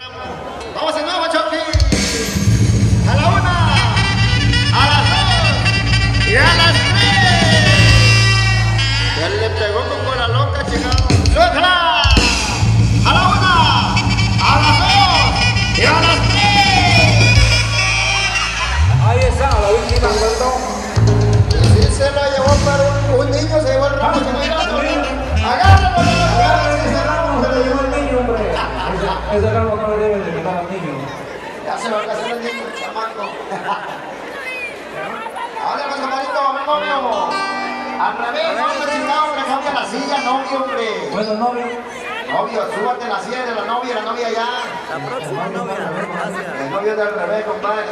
Vamos de nuevo, Chucky. A la una, a las dos y a las tres. Él le pegó como la loca, chingado. ¡Suéltala! A la una, a las dos y a las tres. Ahí está, la última, perdón. Sí, se lo llevó para un, un niño, se llevó el ramo, Ese, ese ramo no le debe de quitar al niño. Ya se va a casar el niño, chamaco. Ahora, pues, camarito, ven, novio. Al revés, no, no, chingado, hombre, cambia la silla, novio, hombre. Bueno, novio. Novio, súbate la silla de la novia, la novia ya. La próxima novia, gracias. El novio del revés, compadre.